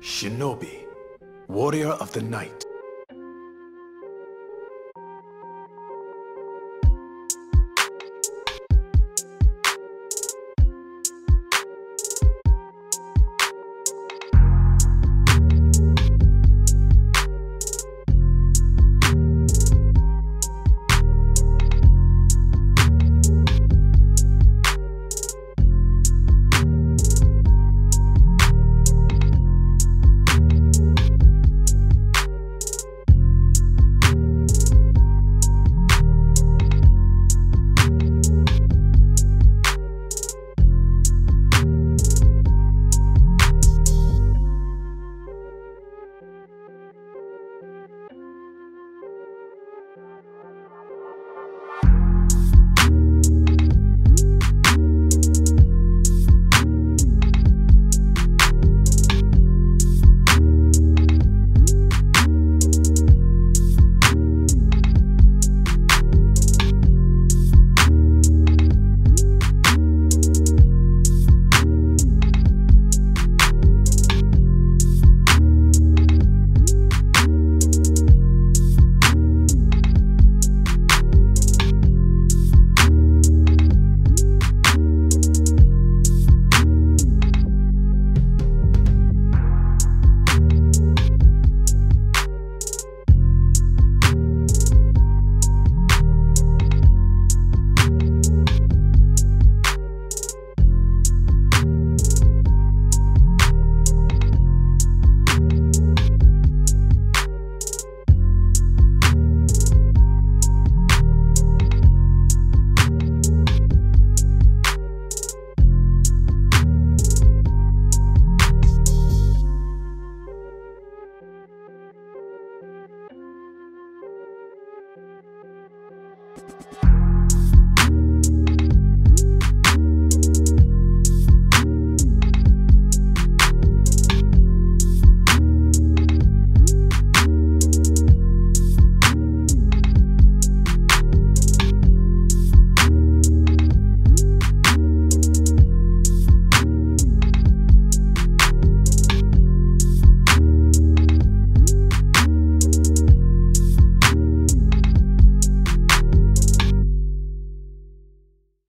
Shinobi, warrior of the night.